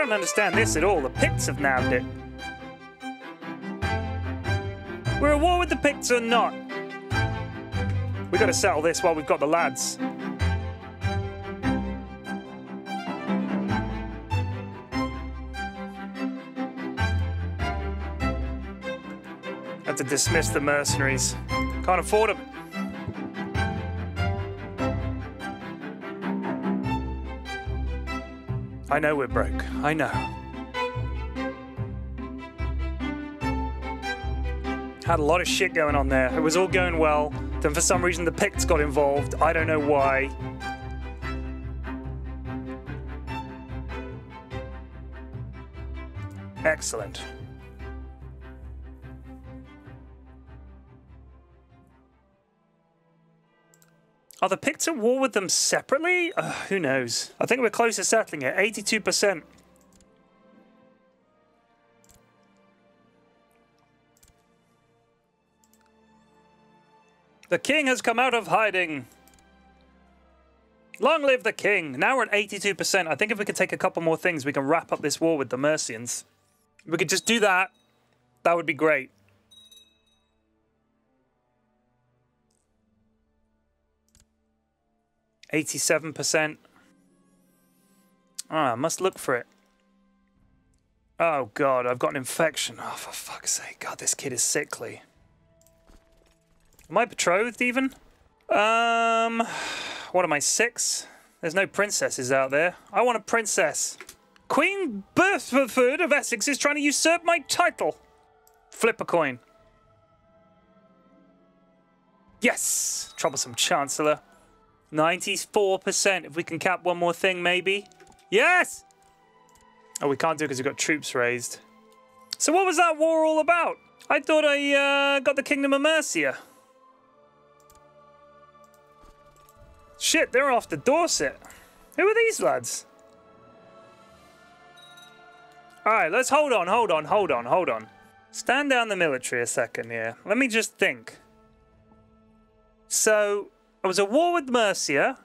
don't understand this at all. The Picts have nabbed it. We're at war with the Picts or not? We gotta settle this while we've got the lads. Have to dismiss the mercenaries. Can't afford them. I know we're broke. I know. Had a lot of shit going on there. It was all going well. Then for some reason the Picts got involved. I don't know why. Excellent. Are the Picts at war with them separately? Uh, who knows? I think we're close to settling it. 82%. The king has come out of hiding. Long live the king. Now we're at 82%. I think if we could take a couple more things, we can wrap up this war with the Mercians. If we could just do that, that would be great. Eighty-seven percent. Ah, I must look for it. Oh god, I've got an infection. Oh, for fuck's sake. God, this kid is sickly. Am I betrothed even? Um, what am I, six? There's no princesses out there. I want a princess. Queen Berthford of Essex is trying to usurp my title. Flip a coin. Yes! Troublesome Chancellor. 94%. If we can cap one more thing, maybe. Yes! Oh, we can't do it because we've got troops raised. So what was that war all about? I thought I uh, got the Kingdom of Mercia. Shit, they're off Dorset. Who are these lads? Alright, let's hold on, hold on, hold on, hold on. Stand down the military a second here. Let me just think. So, it was a war with Mercia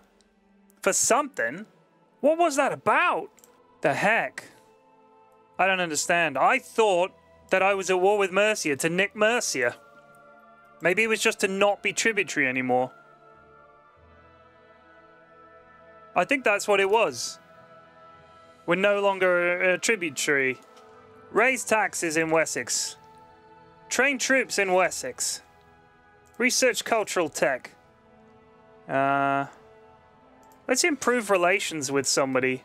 for something. What was that about? The heck? I don't understand. I thought that I was at war with Mercia to nick Mercia. Maybe it was just to not be tributary anymore. I think that's what it was. We're no longer a tributary. Raise taxes in Wessex. Train troops in Wessex. Research cultural tech. Uh, let's improve relations with somebody.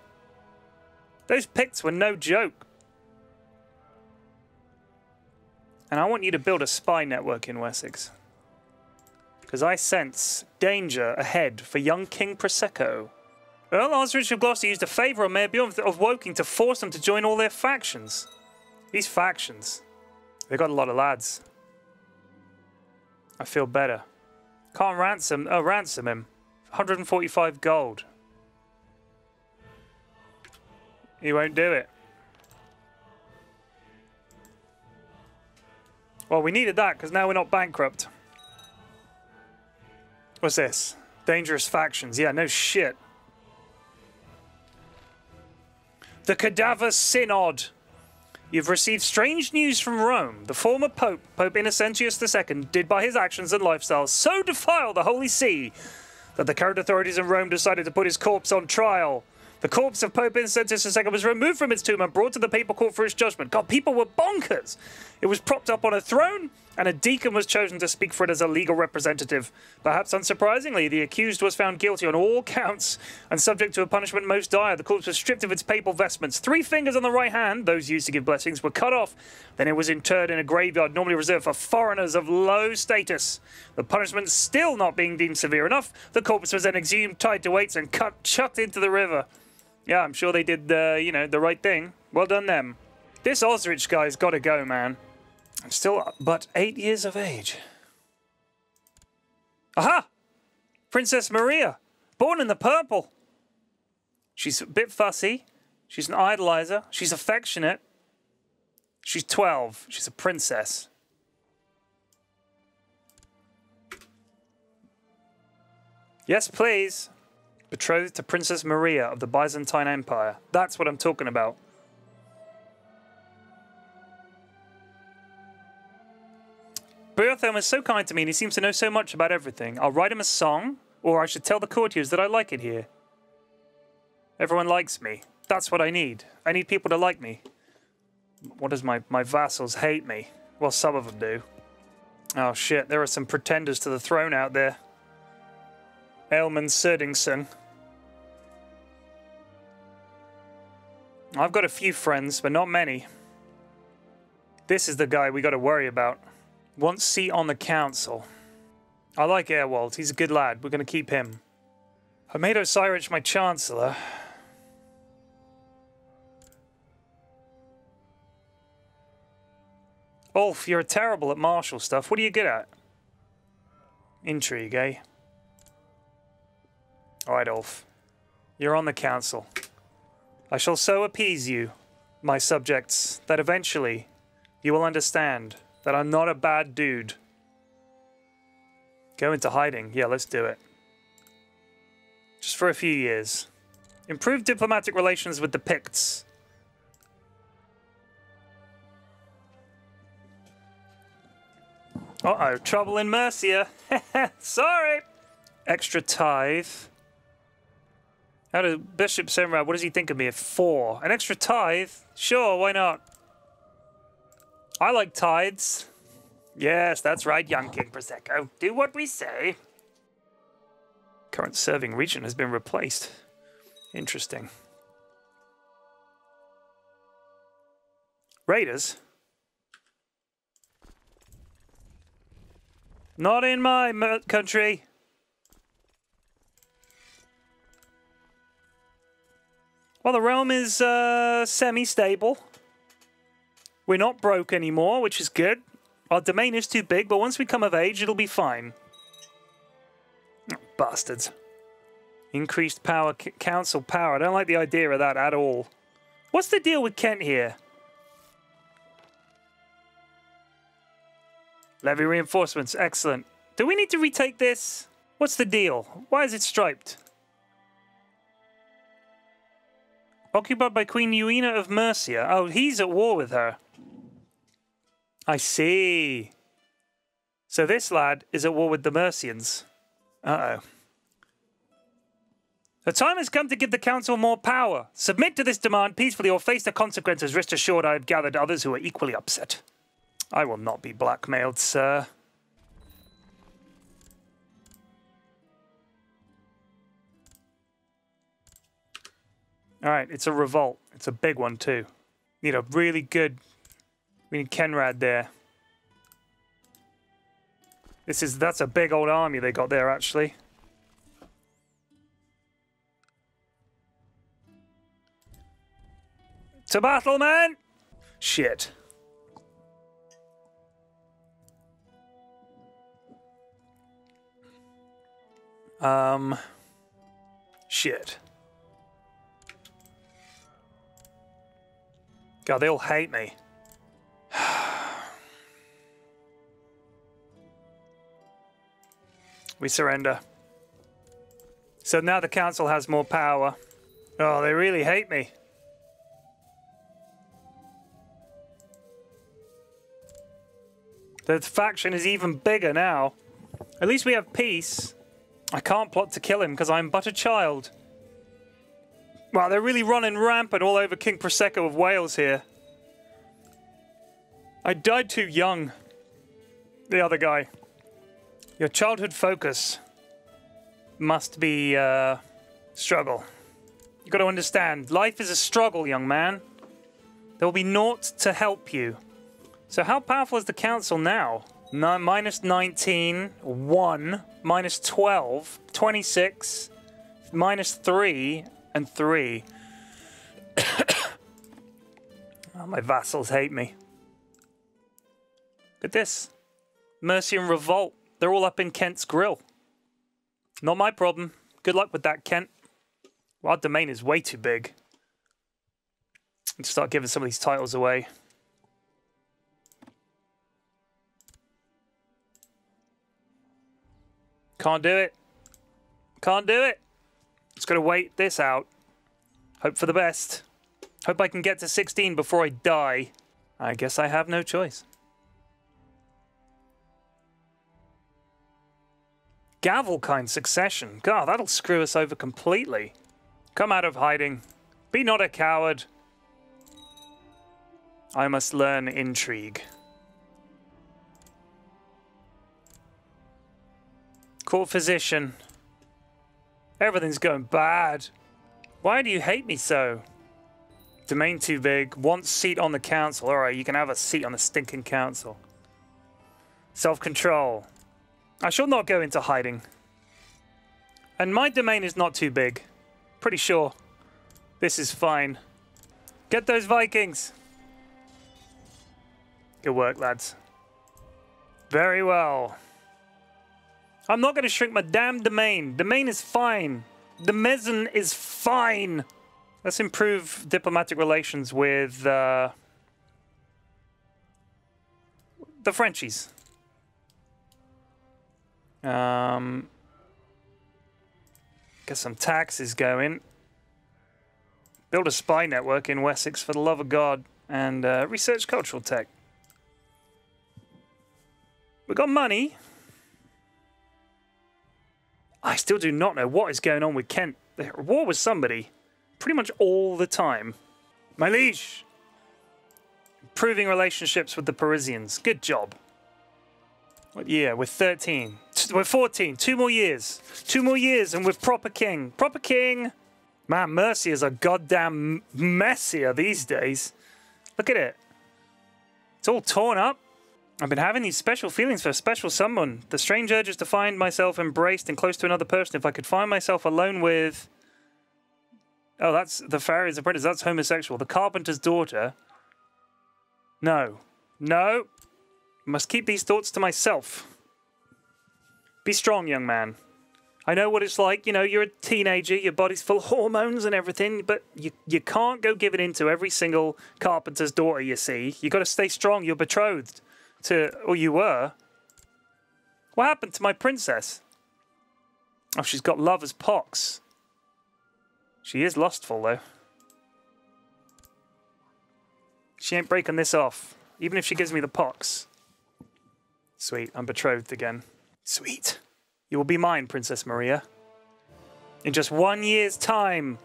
Those Picts were no joke. And I want you to build a spy network in Wessex. Because I sense danger ahead for young King Prosecco. Earl Osrich of Gloucester used a favour on Mayor Bjorn of Woking to force them to join all their factions. These factions, they got a lot of lads. I feel better. Can't ransom, oh, ransom him. 145 gold. He won't do it. Well, we needed that because now we're not bankrupt. What's this? Dangerous factions. Yeah, no shit. The Cadaver Synod. You've received strange news from Rome. The former Pope, Pope Innocentius II, did by his actions and lifestyle so defile the Holy See that the current authorities in Rome decided to put his corpse on trial. The corpse of Pope Innocentius II was removed from its tomb and brought to the papal court for its judgment. God, people were bonkers. It was propped up on a throne, and a deacon was chosen to speak for it as a legal representative. Perhaps unsurprisingly, the accused was found guilty on all counts and subject to a punishment most dire. The corpse was stripped of its papal vestments. Three fingers on the right hand, those used to give blessings, were cut off. Then it was interred in a graveyard normally reserved for foreigners of low status. The punishment still not being deemed severe enough, the corpse was then exhumed, tied to weights, and cut, chucked into the river. Yeah, I'm sure they did the, you know, the right thing. Well done them. This Osrich guy's got to go, man. I'm still but eight years of age. Aha! Princess Maria, born in the purple. She's a bit fussy. She's an idolizer. She's affectionate. She's 12. She's a princess. Yes, please betrothed to Princess Maria of the Byzantine Empire. That's what I'm talking about. Barthome is so kind to me and he seems to know so much about everything. I'll write him a song, or I should tell the courtiers that I like it here. Everyone likes me. That's what I need. I need people to like me. What does my, my vassals hate me? Well, some of them do. Oh shit, there are some pretenders to the throne out there. Aelmund Serdingson. I've got a few friends, but not many. This is the guy we got to worry about. Wants seat on the council. I like Airwald. He's a good lad. We're going to keep him. I made Osrich my chancellor. Ulf, you're terrible at martial stuff. What are you good at? Intrigue, eh? Alright, Ulf. You're on the council. I shall so appease you, my subjects, that eventually you will understand that I'm not a bad dude. Go into hiding. Yeah, let's do it. Just for a few years. Improve diplomatic relations with the Picts. Uh-oh, trouble in Mercia. Sorry. Extra tithe. How does Bishop Semrad, what does he think of me? A four. An extra tithe? Sure, why not? I like tides. Yes, that's right, young King Prosecco. Do what we say. Current serving region has been replaced. Interesting. Raiders? Not in my country. Well, the realm is uh, semi-stable. We're not broke anymore, which is good. Our domain is too big, but once we come of age, it'll be fine. Bastards. Increased power, council power. I don't like the idea of that at all. What's the deal with Kent here? Levy reinforcements. Excellent. Do we need to retake this? What's the deal? Why is it striped? Occupied by Queen Yuina of Mercia. Oh, he's at war with her. I see. So this lad is at war with the Mercians. Uh-oh. The time has come to give the council more power. Submit to this demand peacefully or face the consequences. Rest assured I have gathered others who are equally upset. I will not be blackmailed, sir. Alright, it's a revolt. It's a big one, too. Need a really good... We need Kenrad there. This is... That's a big old army they got there, actually. To battle, man! Shit. Um, shit. God, they all hate me. We surrender. So now the council has more power. Oh, they really hate me. The faction is even bigger now. At least we have peace. I can't plot to kill him because I'm but a child. Wow, they're really running rampant all over King Prosecco of Wales here. I died too young. The other guy. Your childhood focus must be, uh, struggle. You've gotta understand, life is a struggle, young man. There will be naught to help you. So how powerful is the council now? No, minus 19, 1, minus 12, 26, minus 3, and 3. oh, my vassals hate me. Look at this. Mercian Revolt. They're all up in Kent's grill. Not my problem. Good luck with that, Kent. Our domain is way too big. Let's start giving some of these titles away. Can't do it. Can't do it. Just gotta wait this out. Hope for the best. Hope I can get to 16 before I die. I guess I have no choice. Gavelkind succession. God, that'll screw us over completely. Come out of hiding. Be not a coward. I must learn intrigue. Court physician. Everything's going bad. Why do you hate me so? Domain too big. Want seat on the council. Alright, you can have a seat on the stinking council. Self-control. I shall not go into hiding. And my domain is not too big. Pretty sure. This is fine. Get those Vikings! Good work, lads. Very well. I'm not going to shrink my damn domain. Domain is fine. The demesne is fine. Let's improve diplomatic relations with uh, the Frenchies. Um, get some taxes going. Build a spy network in Wessex for the love of God and uh, research cultural tech. We got money. I still do not know what is going on with Kent. War with somebody pretty much all the time. My liege! Improving relationships with the Parisians. Good job. What year? We're 13. We're 14. Two more years. Two more years and we're proper king. Proper king! Man, Mercia is a goddamn messier these days. Look at it. It's all torn up. I've been having these special feelings for a special someone. The strange urges to find myself embraced and close to another person. If I could find myself alone with... Oh, that's the Farrier's apprentice. That's homosexual. The carpenter's daughter. No. No. Must keep these thoughts to myself. Be strong, young man. I know what it's like. You know, you're a teenager, your body's full of hormones and everything, but you, you can't go giving in to every single carpenter's daughter you see. you got to stay strong. You're betrothed to, or you were. What happened to my princess? Oh, she's got lover's pox. She is lustful, though. She ain't breaking this off, even if she gives me the pox. Sweet, I'm betrothed again. Sweet. You will be mine, Princess Maria. In just one year's time.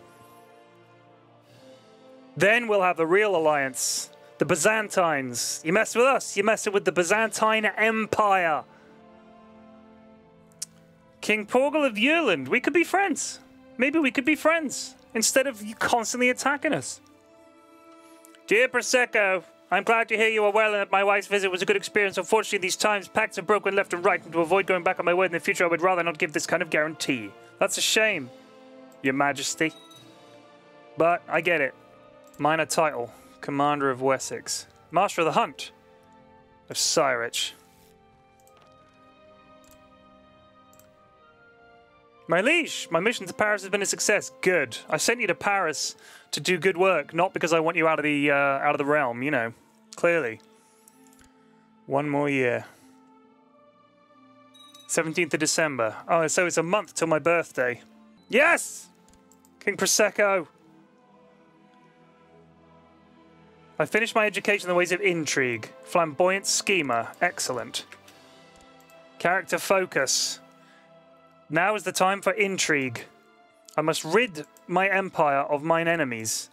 Then we'll have the real alliance. The Byzantines. You mess with us, you mess with the Byzantine Empire. King Porgal of Ireland. We could be friends. Maybe we could be friends instead of you constantly attacking us. Dear Prosecco, I'm glad to hear you are well and that my wife's visit was a good experience. Unfortunately, these times pacts are broken left and right, and to avoid going back on my word in the future, I would rather not give this kind of guarantee. That's a shame, Your Majesty. But I get it. Minor title. Commander of Wessex. Master of the Hunt of Cyrich. My liege, my mission to Paris has been a success. Good. I sent you to Paris to do good work, not because I want you out of the uh, out of the realm. You know, clearly. One more year. 17th of December. Oh, so it's a month till my birthday. Yes! King Prosecco. I finished my education in the ways of intrigue. Flamboyant schemer. Excellent. Character focus. Now is the time for intrigue. I must rid my empire of mine enemies.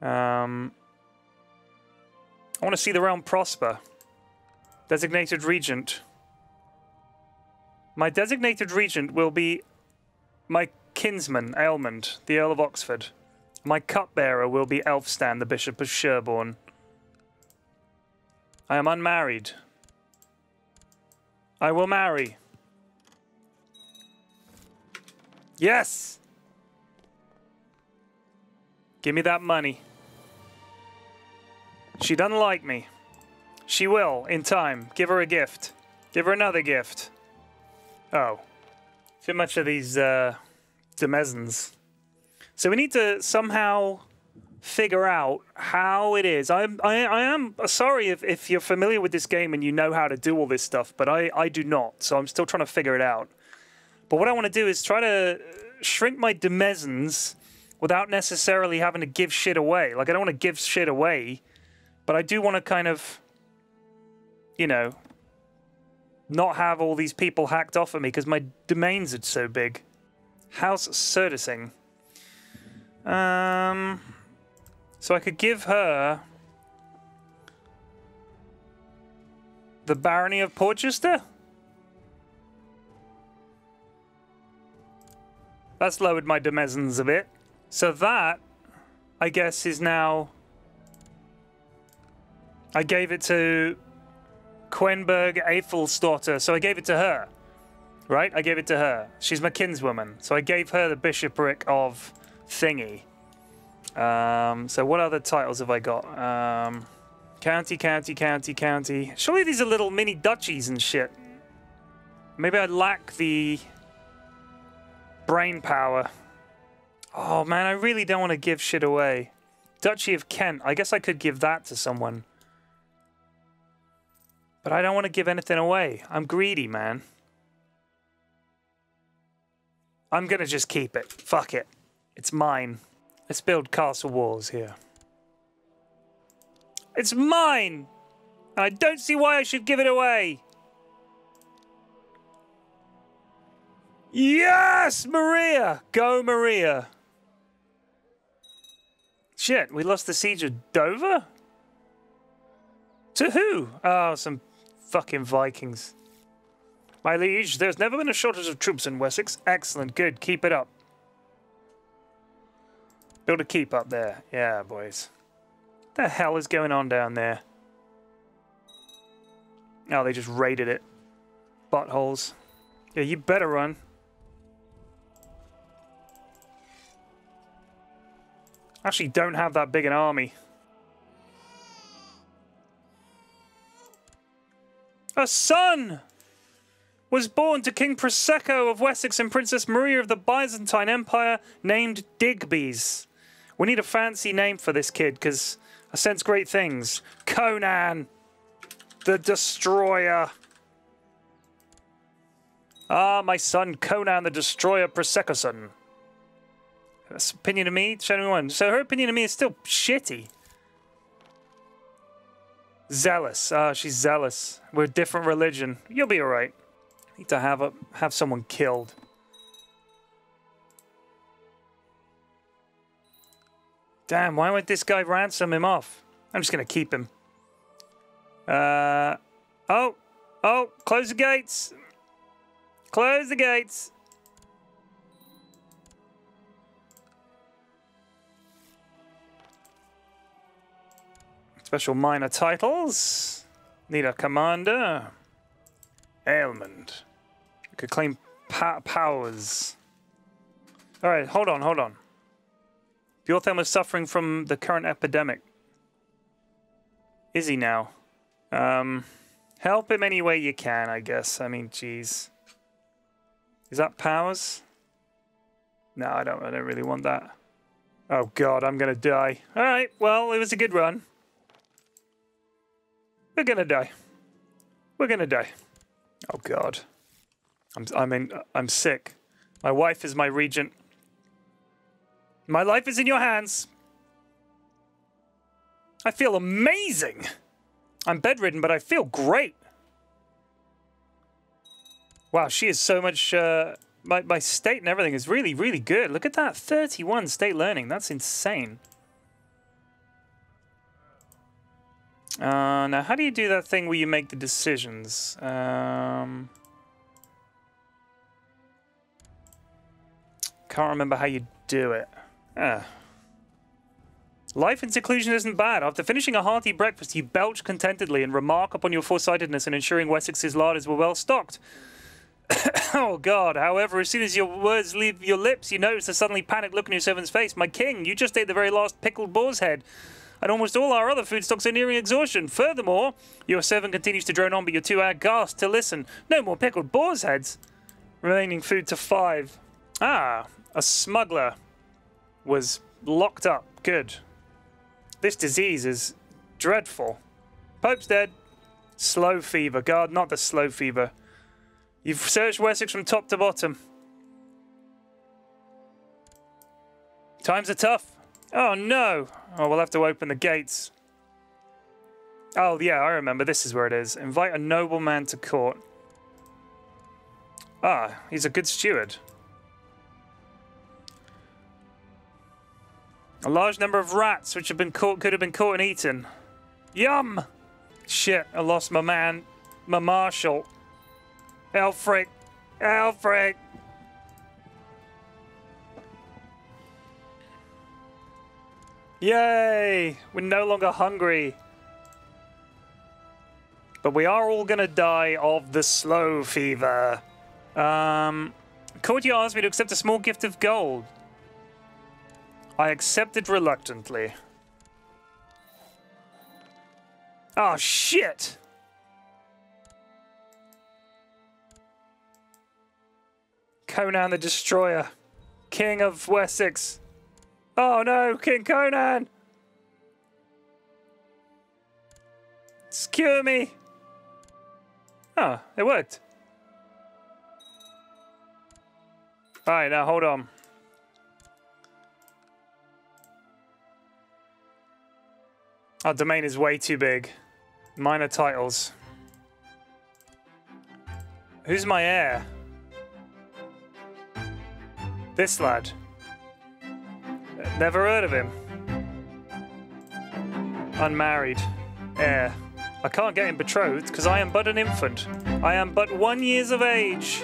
Um, I want to see the realm prosper. Designated regent. My designated regent will be my kinsman, Aelmund, the Earl of Oxford. My cupbearer will be Elfstan, the Bishop of Sherborne. I am unmarried. I will marry. Yes! Give me that money. She doesn't like me. She will, in time. Give her a gift. Give her another gift. Oh. Too much of these, uh, demesnes. So we need to somehow figure out how it is. I'm, I, I am sorry if, if you're familiar with this game and you know how to do all this stuff, but I, I do not. So I'm still trying to figure it out. But what I want to do is try to shrink my demesnes without necessarily having to give shit away. Like, I don't want to give shit away, but I do want to kind of, you know, not have all these people hacked off of me because my domains are so big. House Certising. Um, so I could give her the Barony of Porchester. That's lowered my demesnes a bit. So that, I guess, is now... I gave it to Quenberg Aethelstotter, so I gave it to her. Right? I gave it to her. She's my kinswoman, so I gave her the bishopric of Thingy. Um, so what other titles have I got? Um, county, county, county, county. Surely these are little mini duchies and shit. Maybe I lack the brain power. Oh man, I really don't want to give shit away. Duchy of Kent. I guess I could give that to someone. But I don't want to give anything away. I'm greedy, man. I'm gonna just keep it. Fuck it. It's mine. Let's build castle walls here. It's mine! And I don't see why I should give it away. Yes, Maria! Go, Maria! Shit, we lost the siege of Dover? To who? Oh, some fucking Vikings. My liege, there's never been a shortage of troops in Wessex. Excellent, good, keep it up. Build a keep up there. Yeah, boys. What the hell is going on down there? Oh, they just raided it. Buttholes. Yeah, you better run. Actually don't have that big an army. A son was born to King Prosecco of Wessex and Princess Maria of the Byzantine Empire named Digby's. We need a fancy name for this kid because I sense great things. Conan the Destroyer. Ah, my son Conan the Destroyer Proseccoson. That's opinion of me, me one. So her opinion of me is still shitty. Zealous. Ah, she's zealous. We're different religion. You'll be alright. Need to have a have someone killed. Damn, why would this guy ransom him off? I'm just gonna keep him. Uh oh, oh, close the gates. Close the gates. Special minor titles. Need a commander. Ailment. could claim pa powers. Alright, hold on, hold on. Bjorthelm is suffering from the current epidemic. Is he now? Um, help him any way you can, I guess. I mean, jeez. Is that powers? No, I don't, I don't really want that. Oh god, I'm gonna die. Alright, well, it was a good run. We're gonna die. We're gonna die. Oh God. I'm, I mean, I'm sick. My wife is my regent. My life is in your hands. I feel amazing. I'm bedridden, but I feel great. Wow, she is so much... Uh, my, my state and everything is really, really good. Look at that. 31 state learning. That's insane. Uh, now, how do you do that thing where you make the decisions? Um, can't remember how you do it. Ah. Life in seclusion isn't bad. After finishing a hearty breakfast, you belch contentedly and remark upon your foresightedness in ensuring Wessex's larders were well stocked. oh, God. However, as soon as your words leave your lips, you notice a suddenly panicked look on your servant's face. My king, you just ate the very last pickled boar's head and almost all our other food stocks are nearing exhaustion. Furthermore, your servant continues to drone on, but you're too aghast to listen. No more pickled boar's heads. Remaining food to five. Ah, a smuggler was locked up. Good. This disease is dreadful. Pope's dead. Slow fever. God, not the slow fever. You've searched Wessex from top to bottom. Times are tough. Oh no! Oh, we'll have to open the gates. Oh yeah, I remember. This is where it is. Invite a nobleman to court. Ah, he's a good steward. A large number of rats which have been caught could have been caught and eaten. Yum! Shit, I lost my man, my marshal. Elfric. Elfric! Yay! We're no longer hungry. But we are all gonna die of the slow fever. Um, Courtier asked me to accept a small gift of gold. I accepted reluctantly. Oh, shit! Conan the Destroyer. King of Wessex. Oh no, King Conan! Secure me! Oh, it worked. Alright, now hold on. Our domain is way too big. Minor titles. Who's my heir? This lad. Never heard of him. Unmarried. Heir. I can't get him betrothed because I am but an infant. I am but one years of age.